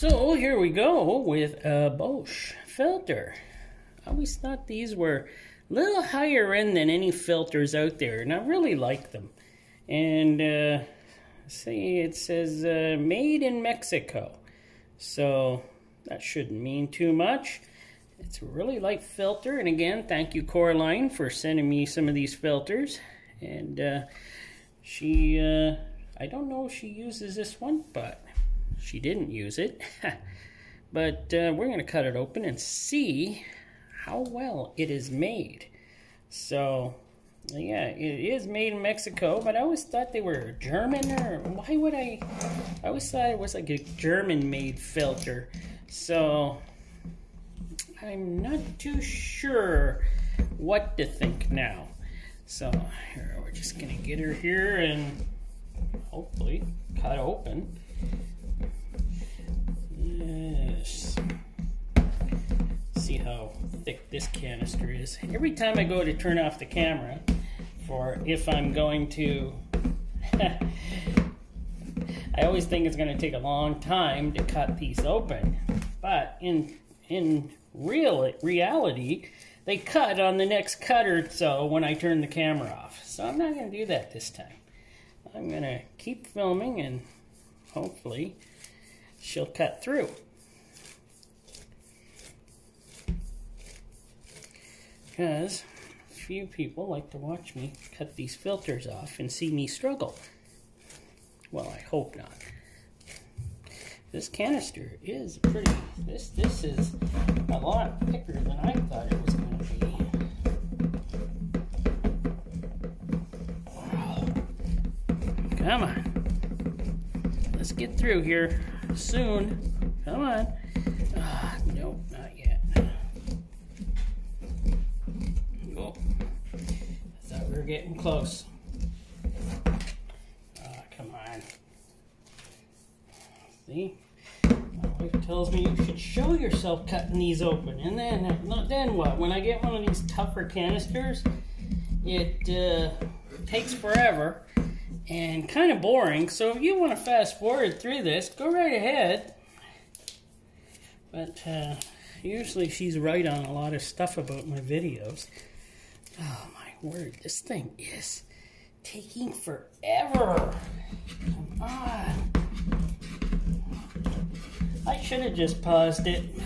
So here we go with a Bosch filter. I always thought these were a little higher end than any filters out there, and I really like them. And uh, see, it says uh, made in Mexico, so that shouldn't mean too much. It's a really light filter, and again, thank you Coraline for sending me some of these filters. And uh, she, uh, I don't know if she uses this one, but she didn't use it. but uh, we're going to cut it open and see how well it is made. So, yeah, it is made in Mexico, but I always thought they were German, or why would I? I always thought it was like a German-made filter. So, I'm not too sure what to think now. So, here, we're just going to get her here and hopefully cut open. See how thick this canister is. Every time I go to turn off the camera, for if I'm going to, I always think it's going to take a long time to cut these open. But in in real reality, they cut on the next cut or so when I turn the camera off. So I'm not going to do that this time. I'm going to keep filming and hopefully she'll cut through. Because few people like to watch me cut these filters off and see me struggle. Well, I hope not. This canister is pretty, this, this is a lot thicker than I thought it was going to be. Come on. Let's get through here soon. Come on. Ah, nope, not yet. Oh, I thought we were getting close. Ah, come on. See? My wife tells me you should show yourself cutting these open. And then, not then what? When I get one of these tougher canisters, it uh, takes forever and kind of boring. So if you want to fast forward through this, go right ahead. But uh, usually she's right on a lot of stuff about my videos. Oh my word, this thing is taking forever. Come on. I should have just paused it.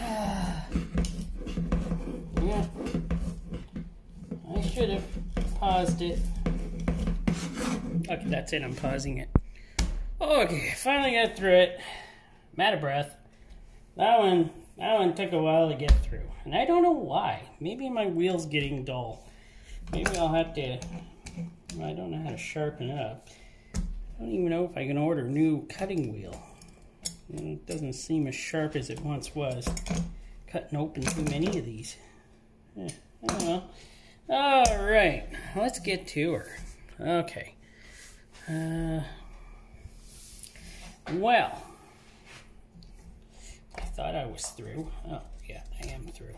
yeah. I should have paused it. Okay, that's it. I'm pausing it. Okay, finally got through it. I'm out of breath. That one, that one took a while to get through, and I don't know why. Maybe my wheel's getting dull. Maybe I'll have to. I don't know how to sharpen it up. I don't even know if I can order a new cutting wheel. It doesn't seem as sharp as it once was. Cutting open too many of these. Eh, I don't know. All right, let's get to her. Okay. Uh, well, I thought I was through. Oh, yeah, I am through.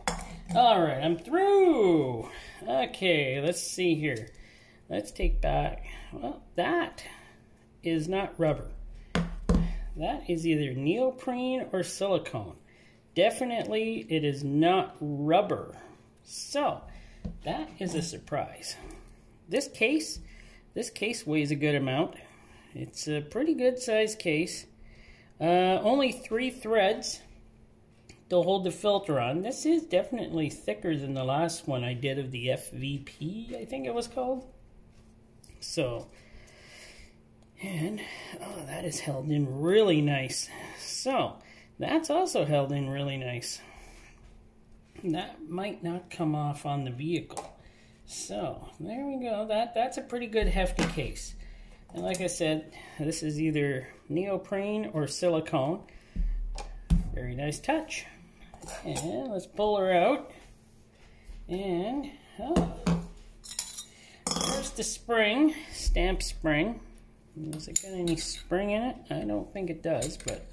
All right, I'm through. Okay, let's see here. Let's take back. Well, that is not rubber. That is either neoprene or silicone. Definitely, it is not rubber. So, that is a surprise. This case this case weighs a good amount. It's a pretty good size case. Uh, only three threads to hold the filter on. This is definitely thicker than the last one I did of the FVP, I think it was called. So, and, oh, that is held in really nice. So, that's also held in really nice. That might not come off on the vehicle. So there we go. That that's a pretty good hefty case. And like I said, this is either neoprene or silicone. Very nice touch. And let's pull her out. And oh, there's the spring, stamp spring. Does it got any spring in it? I don't think it does, but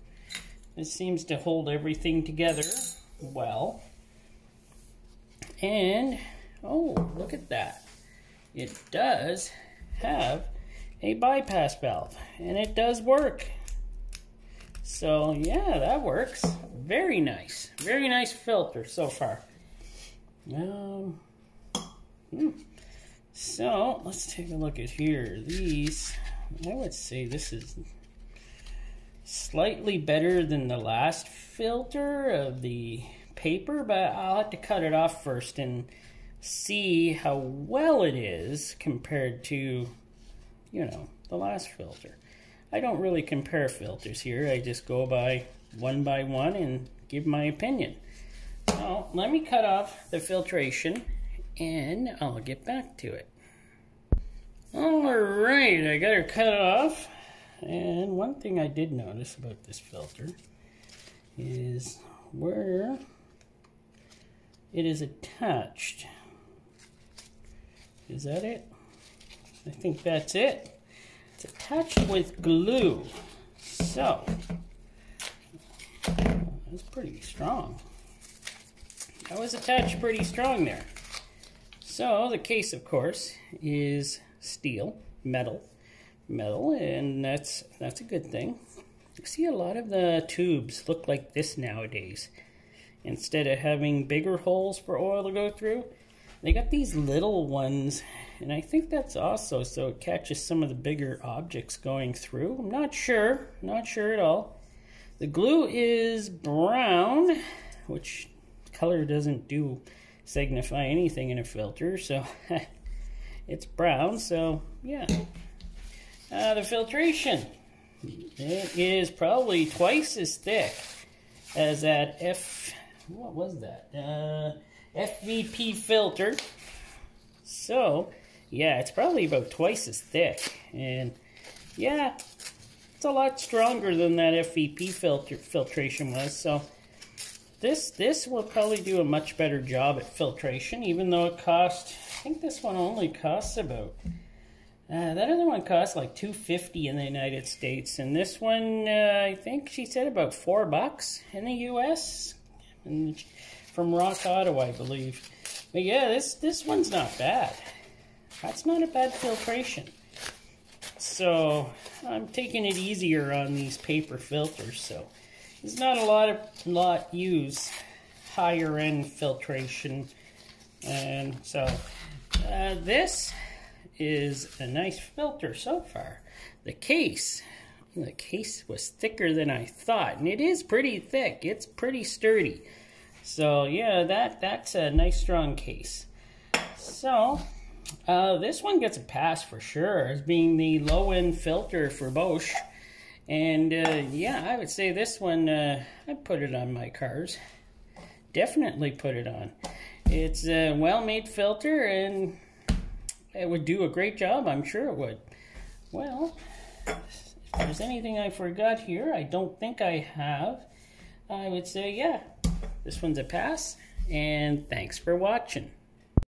it seems to hold everything together well. And Oh, look at that. It does have a bypass valve, and it does work. So yeah, that works. Very nice. Very nice filter so far. Um, hmm. So let's take a look at here. These, I would say this is slightly better than the last filter of the paper, but I'll have to cut it off first and see how well it is compared to, you know, the last filter. I don't really compare filters here. I just go by one by one and give my opinion. So let me cut off the filtration and I'll get back to it. All right, I got her cut off. And one thing I did notice about this filter is where it is attached. Is that it? I think that's it. It's attached with glue. So, that's pretty strong. That was attached pretty strong there. So, the case, of course, is steel, metal, metal, and that's that's a good thing. You see a lot of the tubes look like this nowadays. Instead of having bigger holes for oil to go through, they got these little ones, and I think that's also so it catches some of the bigger objects going through. I'm not sure, not sure at all. The glue is brown, which color doesn't do signify anything in a filter, so it's brown, so yeah. Uh, the filtration, it is probably twice as thick as that F, what was that? Uh, FVP filter. So, yeah, it's probably about twice as thick. And, yeah, it's a lot stronger than that FVP filter filtration was. So, this this will probably do a much better job at filtration, even though it cost, I think this one only costs about, uh, that other one costs like 250 in the United States. And this one, uh, I think she said about four bucks in the US. And from Rock Auto, I believe. But yeah, this, this one's not bad. That's not a bad filtration. So I'm taking it easier on these paper filters. So there's not a lot of lot use higher end filtration. And so uh, this is a nice filter so far. The case, the case was thicker than I thought, and it is pretty thick. It's pretty sturdy. So yeah, that that's a nice strong case. So uh, this one gets a pass for sure as being the low end filter for Bosch. And uh, yeah, I would say this one, uh, I put it on my cars. Definitely put it on. It's a well-made filter and it would do a great job, I'm sure it would. Well, if there's anything I forgot here, I don't think I have. I would say, yeah, this one's a pass, and thanks for watching.